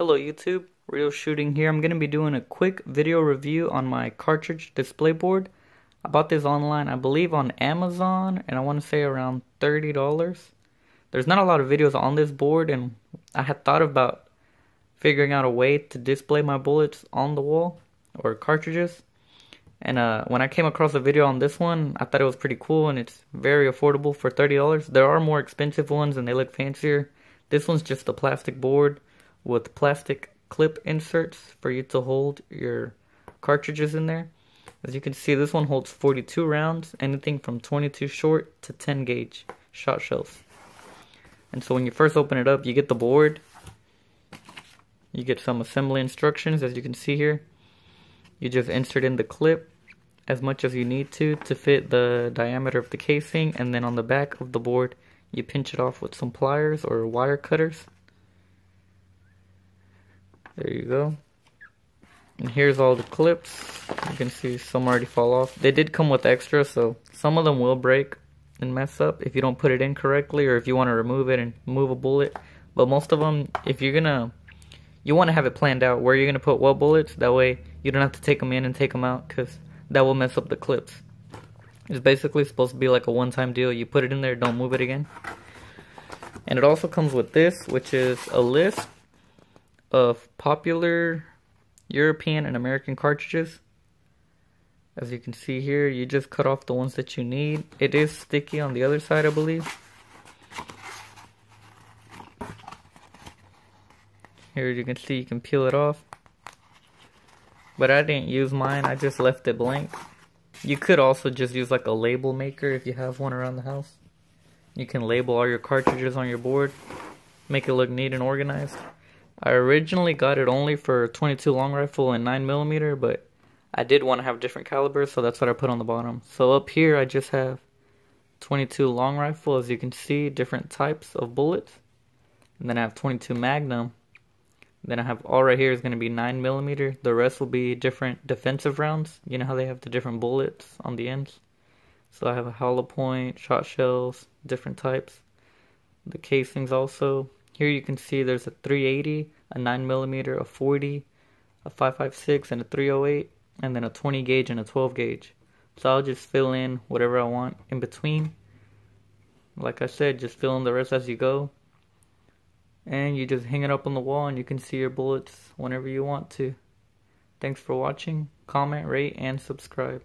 Hello YouTube, Reel Shooting here. I'm going to be doing a quick video review on my cartridge display board. I bought this online, I believe on Amazon, and I want to say around $30. There's not a lot of videos on this board, and I had thought about figuring out a way to display my bullets on the wall, or cartridges. And uh, when I came across a video on this one, I thought it was pretty cool, and it's very affordable for $30. There are more expensive ones, and they look fancier. This one's just a plastic board with plastic clip inserts for you to hold your cartridges in there. As you can see, this one holds 42 rounds, anything from 22 short to 10 gauge shot shells. And so when you first open it up, you get the board. You get some assembly instructions, as you can see here. You just insert in the clip as much as you need to to fit the diameter of the casing. And then on the back of the board, you pinch it off with some pliers or wire cutters. There you go. And here's all the clips. You can see some already fall off. They did come with extra, so some of them will break and mess up if you don't put it in correctly or if you want to remove it and move a bullet. But most of them, if you're gonna, you want to have it planned out where you're gonna put what bullets. That way you don't have to take them in and take them out because that will mess up the clips. It's basically supposed to be like a one-time deal. You put it in there, don't move it again. And it also comes with this, which is a list of popular European and American cartridges. As you can see here, you just cut off the ones that you need. It is sticky on the other side, I believe. Here you can see you can peel it off. But I didn't use mine, I just left it blank. You could also just use like a label maker if you have one around the house. You can label all your cartridges on your board, make it look neat and organized. I originally got it only for 22 long rifle and 9 millimeter, but I did want to have different calibers, so that's what I put on the bottom. So up here, I just have 22 long rifle, as you can see, different types of bullets. And then I have 22 Magnum. Then I have all right here is going to be 9 millimeter. The rest will be different defensive rounds. You know how they have the different bullets on the ends. So I have a hollow point, shot shells, different types. The casings also. Here you can see there's a 380, a 9mm, a 40, a 556, and a 308, and then a 20 gauge and a 12 gauge. So I'll just fill in whatever I want in between. Like I said, just fill in the rest as you go. And you just hang it up on the wall and you can see your bullets whenever you want to. Thanks for watching. Comment, rate, and subscribe.